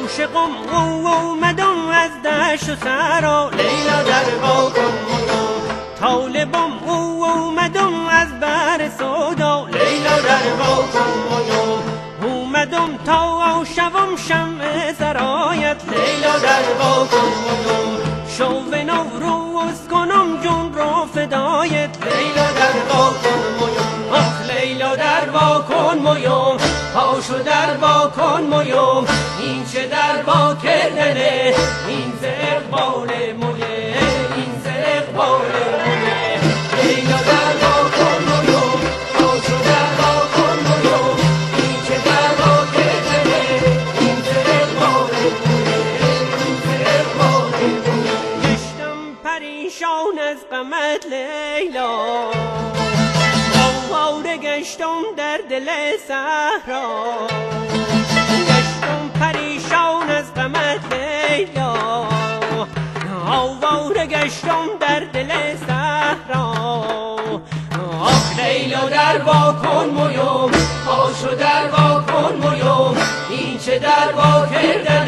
عاشقم او اومدم از دشت و سرا. لیلا در باکن طالبم او اومدم از بر سودا. لیلا در باکن اومدم تا شوم شم سرایت. لیلا در باکن شو نو رو کنم جون رو فدایت. لیلا در باکن آخ لیلا در باکن مویم پاشو در باکن مویم این چه در با کردنه این ز اقبال مویه این ز اقبال مویه. لیلا در با کن در با کن این چه در با کردنه این ز اقبال مویه این ز اقبال مویه. گشتم پریشان از غمت لیلا. آواره گشتم در دل صحرا. گشتم در دل صحرا. آخ لیلا در با کن مویوم پاشو در با کن مویوم این چه در کردنه